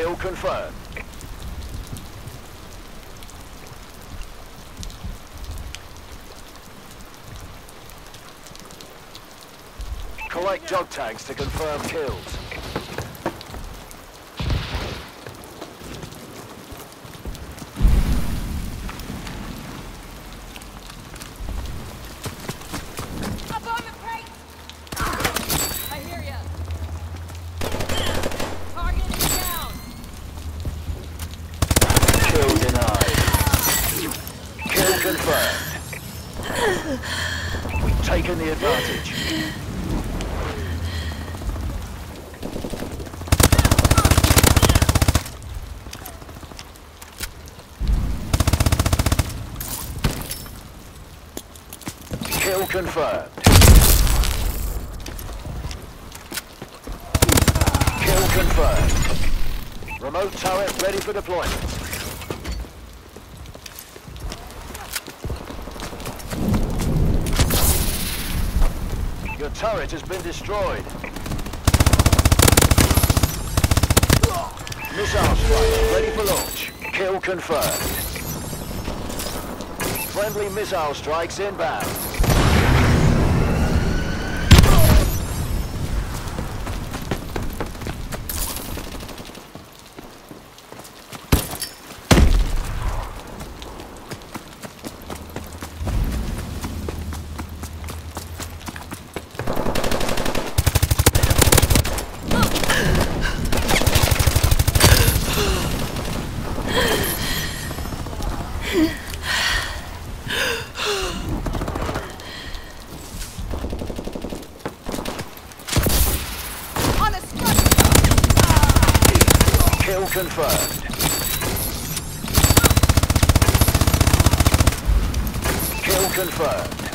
Kill confirmed. Collect dog tags to confirm kills. Confirmed. We've taken the advantage. Kill confirmed. Kill confirmed. Remote turret ready for deployment. Your turret has been destroyed. Missile strike ready for launch. Kill confirmed. Friendly missile strikes inbound. Confirmed. Kill confirmed.